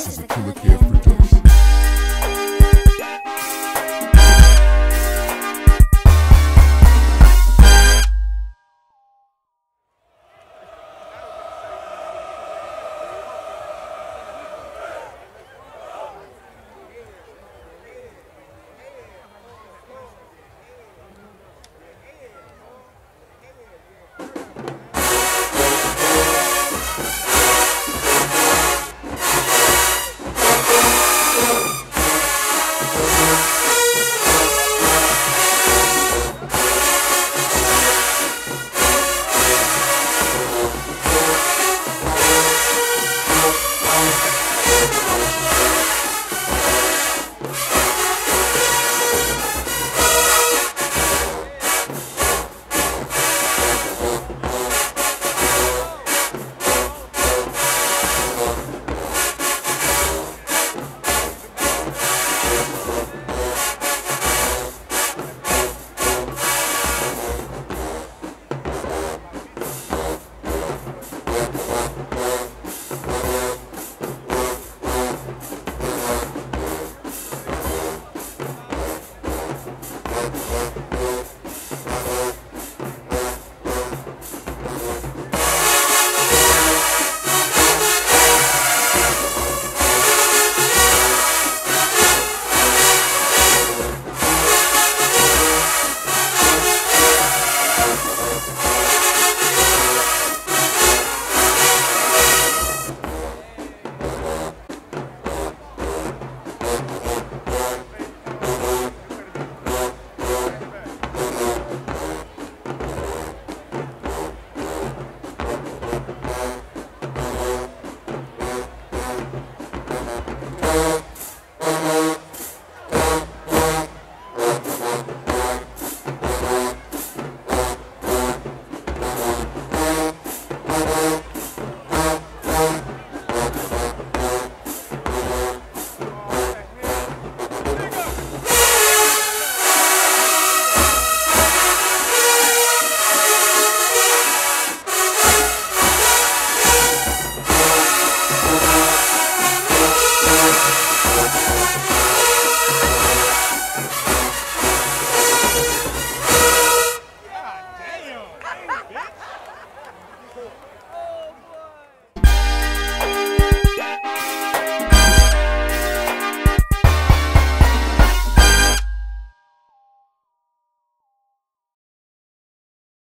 This is a Killer Kev production.